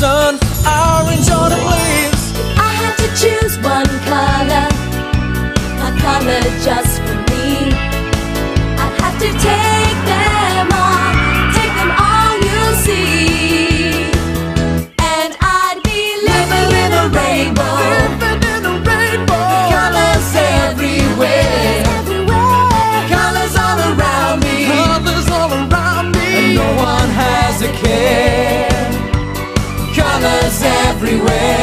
sun, everywhere.